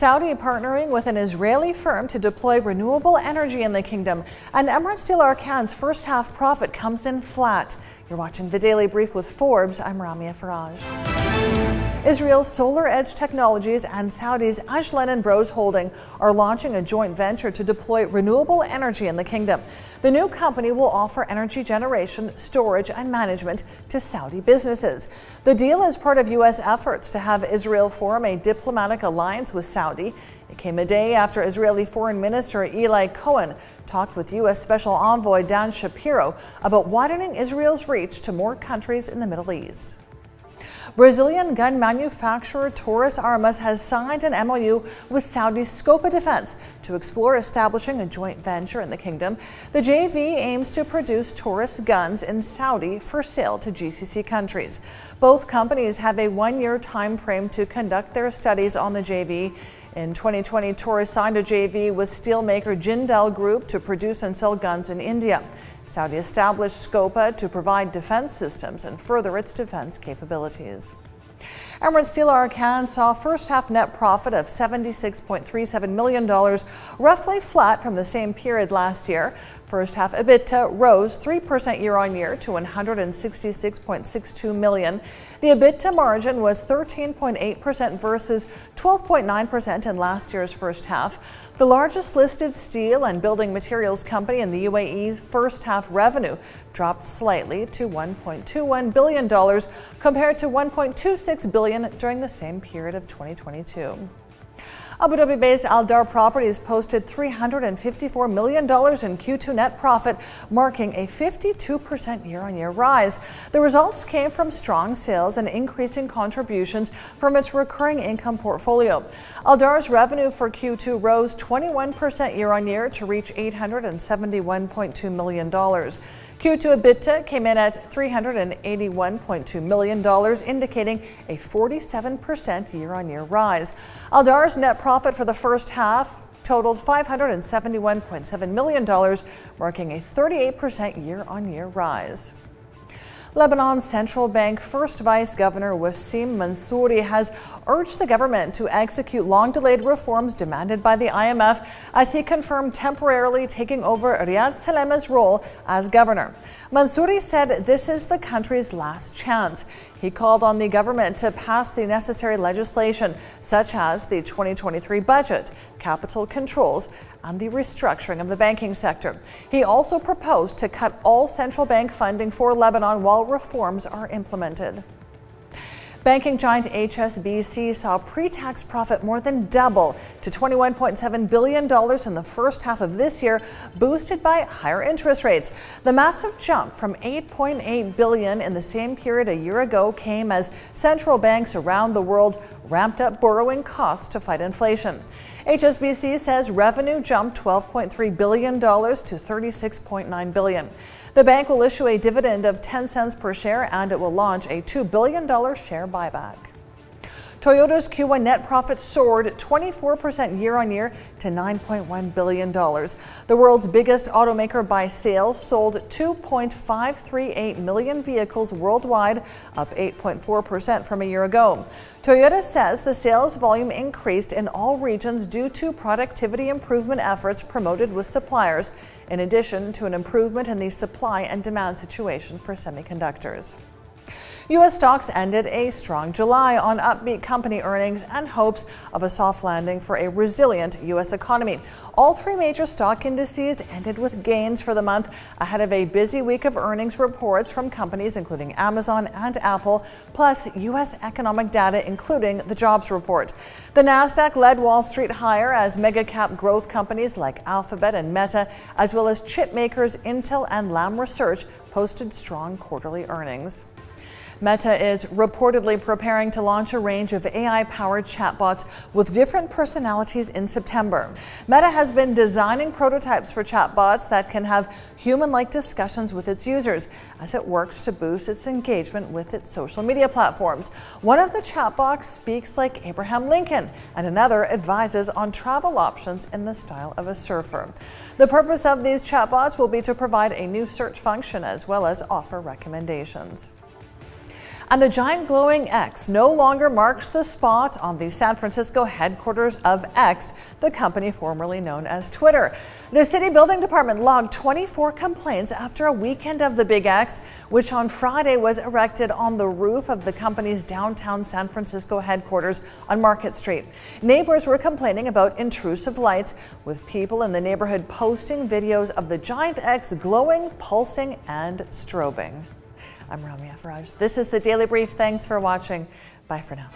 Saudi partnering with an Israeli firm to deploy renewable energy in the kingdom. And Emirates Steel Arkan's first half profit comes in flat. You're watching the Daily Brief with Forbes. I'm Ramia Farrage. Israel's SolarEdge Technologies and Saudi's Ajlan and Bros Holding are launching a joint venture to deploy renewable energy in the kingdom. The new company will offer energy generation, storage and management to Saudi businesses. The deal is part of U.S. efforts to have Israel form a diplomatic alliance with Saudi. It came a day after Israeli Foreign Minister Eli Cohen talked with U.S. Special Envoy Dan Shapiro about widening Israel's reach to more countries in the Middle East. Brazilian gun manufacturer Taurus Armas has signed an MOU with Saudi Scopa Defense to explore establishing a joint venture in the kingdom. The JV aims to produce Taurus guns in Saudi for sale to GCC countries. Both companies have a one-year time frame to conduct their studies on the JV. In 2020, Taurus signed a JV with steelmaker Jindal Group to produce and sell guns in India. Saudi established Scopa to provide defense systems and further its defense capabilities. Emirates Steel Arkan saw first half net profit of $76.37 million, roughly flat from the same period last year. First half EBITDA rose 3% year on year to 166.62 million. The EBITDA margin was 13.8% versus 12.9% in last year's first half. The largest listed steel and building materials company in the UAE's first half revenue dropped slightly to $1.21 billion compared to 1.26 billion during the same period of 2022. Abu Dhabi-based Aldar Properties posted $354 million in Q2 net profit, marking a 52% year-on-year rise. The results came from strong sales and increasing contributions from its recurring income portfolio. Aldar's revenue for Q2 rose 21% year-on-year to reach $871.2 million. Q2 EBITDA came in at $381.2 million, indicating a 47% year-on-year rise. Aldar's net profit for the first half totaled $571.7 million, marking a 38% year-on-year rise. Lebanon's central bank first vice governor Wassim Mansouri has urged the government to execute long delayed reforms demanded by the IMF as he confirmed temporarily taking over Riyad Salameh's role as governor. Mansouri said this is the country's last chance. He called on the government to pass the necessary legislation, such as the 2023 budget, capital controls, and the restructuring of the banking sector. He also proposed to cut all central bank funding for Lebanon while reforms are implemented. Banking giant HSBC saw pre-tax profit more than double to $21.7 billion in the first half of this year, boosted by higher interest rates. The massive jump from 8.8 billion in the same period a year ago came as central banks around the world ramped up borrowing costs to fight inflation. HSBC says revenue jumped $12.3 billion to 36.9 billion. The bank will issue a dividend of 10 cents per share and it will launch a $2 billion share buyback. Toyota's Q1 net profit soared 24% year on year to $9.1 billion. The world's biggest automaker by sales sold 2.538 million vehicles worldwide, up 8.4% from a year ago. Toyota says the sales volume increased in all regions due to productivity improvement efforts promoted with suppliers, in addition to an improvement in the supply and demand situation for semiconductors. U.S. stocks ended a strong July on upbeat company earnings and hopes of a soft landing for a resilient U.S. economy. All three major stock indices ended with gains for the month ahead of a busy week of earnings reports from companies including Amazon and Apple, plus U.S. economic data, including the jobs report. The Nasdaq led Wall Street higher as mega cap growth companies like Alphabet and Meta, as well as chip makers Intel and Lam Research, posted strong quarterly earnings. Meta is reportedly preparing to launch a range of AI powered chatbots with different personalities in September. Meta has been designing prototypes for chatbots that can have human like discussions with its users as it works to boost its engagement with its social media platforms. One of the chatbots speaks like Abraham Lincoln, and another advises on travel options in the style of a surfer. The purpose of these chatbots will be to provide a new search function as well as offer recommendations. And the giant glowing X no longer marks the spot on the San Francisco headquarters of X, the company formerly known as Twitter. The city building department logged 24 complaints after a weekend of the Big X, which on Friday was erected on the roof of the company's downtown San Francisco headquarters on Market Street. Neighbors were complaining about intrusive lights, with people in the neighborhood posting videos of the giant X glowing, pulsing, and strobing. I'm Ramia Farrage. This is the Daily Brief. Thanks for watching. Bye for now.